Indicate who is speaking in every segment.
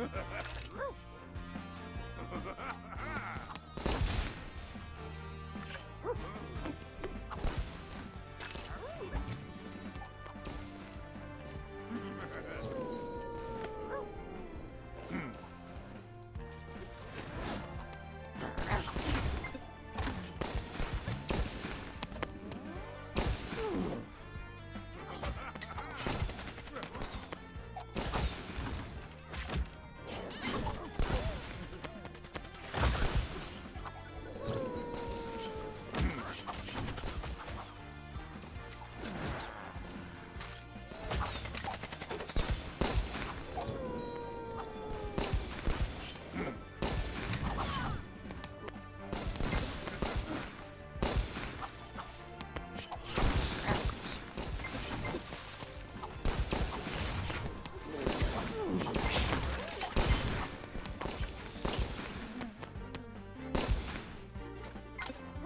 Speaker 1: Ha ha ha!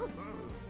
Speaker 1: Ha ha ha!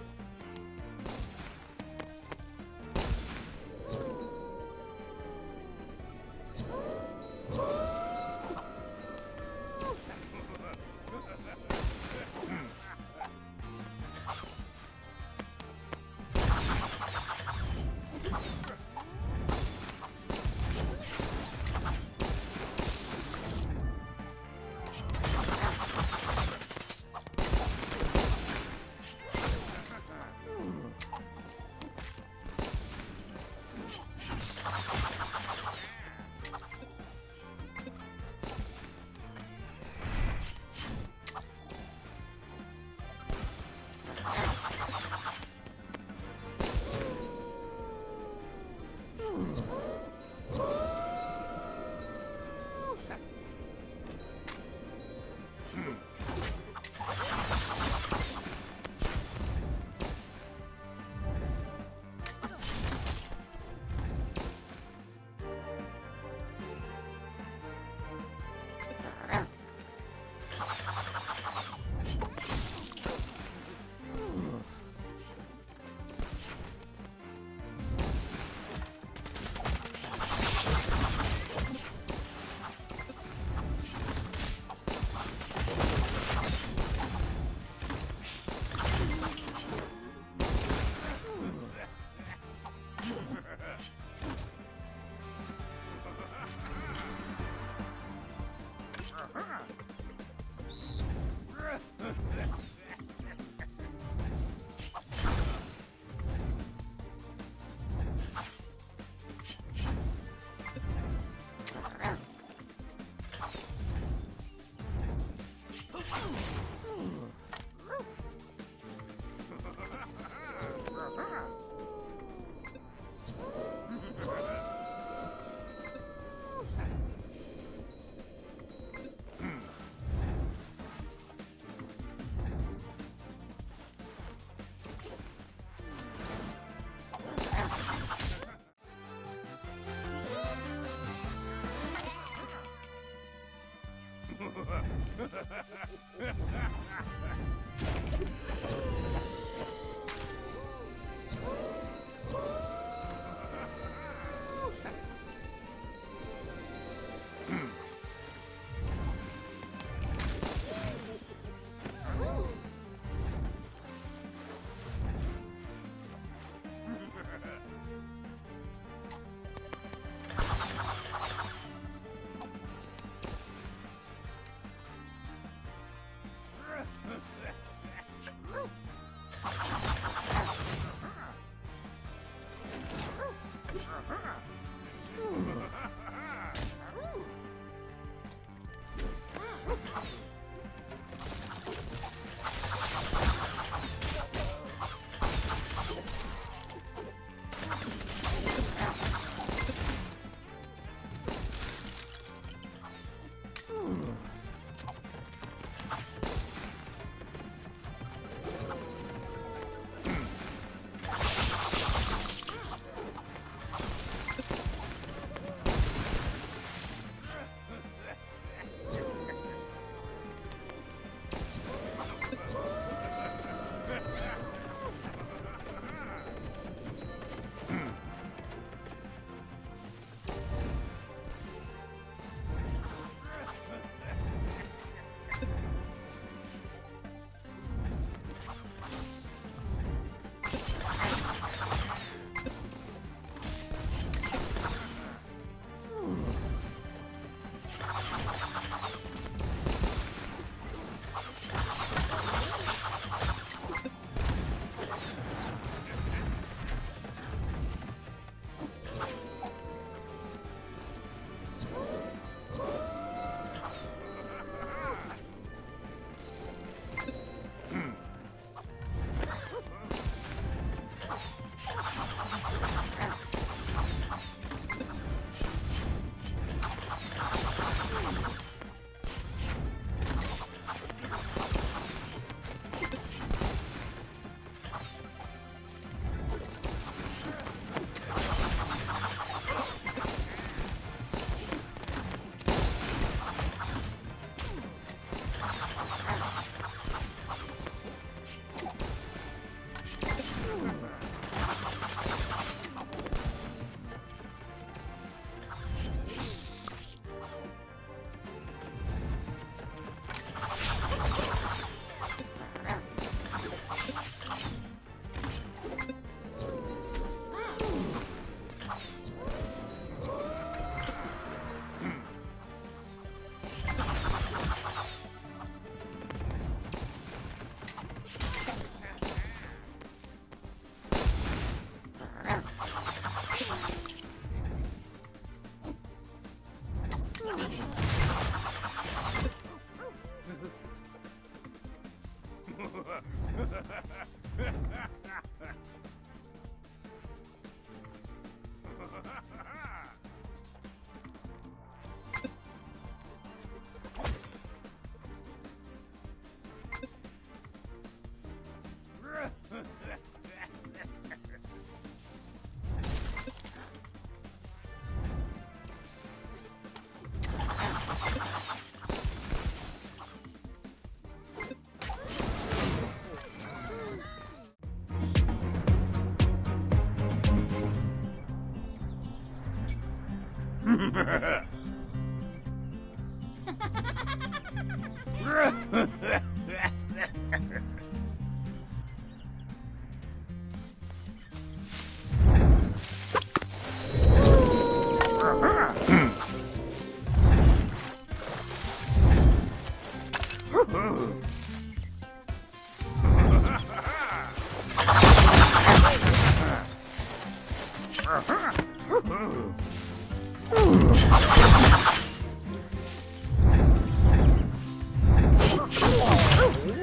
Speaker 1: Ha ha!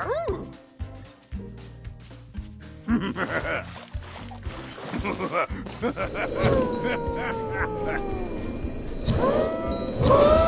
Speaker 1: Oh!